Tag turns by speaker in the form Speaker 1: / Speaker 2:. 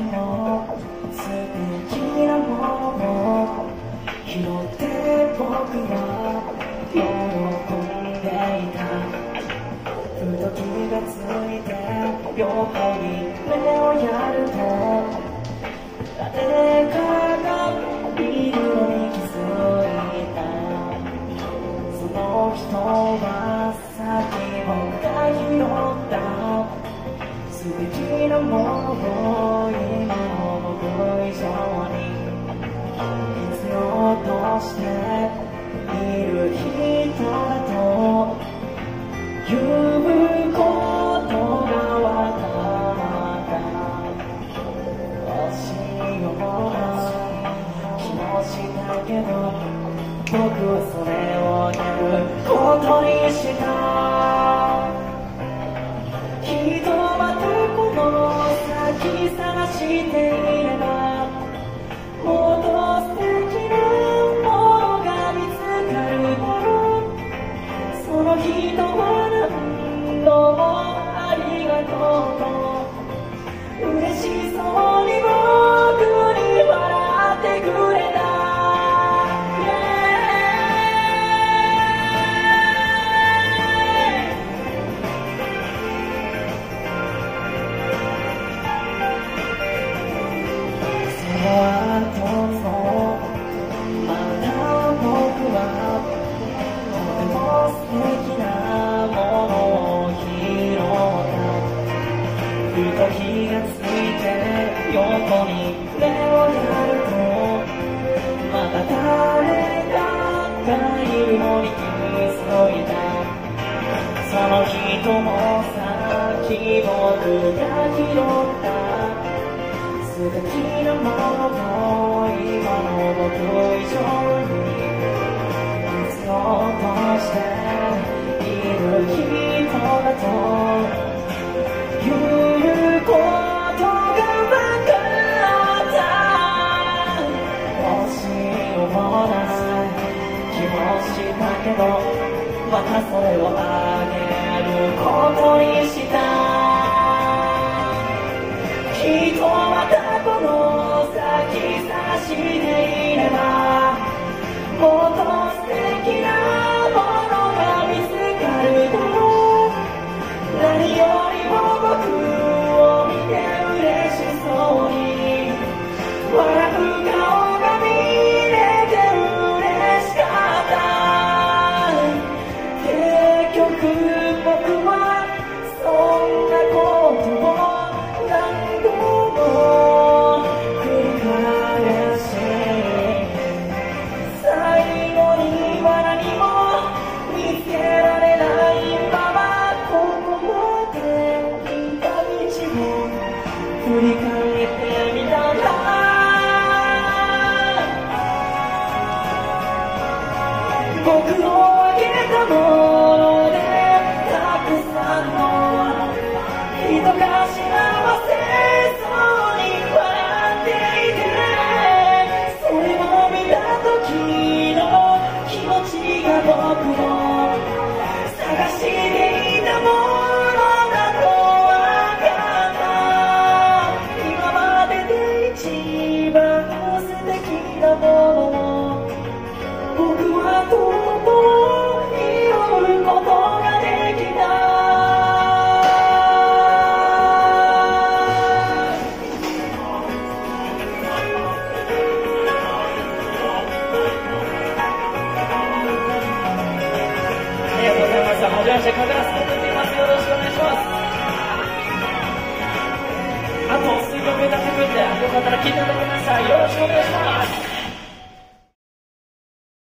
Speaker 1: の素敵なもの拾って僕は喜んでいたふと気がついて横に目をやると誰かがビルに気づいたその人は先を僕が拾った素敵なものけど僕はそれをやることにした人はどこの先探していればもっと素敵なものが見つかるだろうその人は何度もありがとうとついて横に目をやるとまた。誰かがいるのに気づいたその人もさっき僕が拾った素敵なものを今の僕以上に必要としている人だ。としたけどまたそれをあげることにした人はタコの先探していればもっと素敵なものが見つかるだろう何よりも僕を見て嬉しそうに。笑人が幸せそうかぐらすこと言います。よろしくお願いします。あと、水曜日だけ分で、よかったら聞いてください。よろしくお願いします。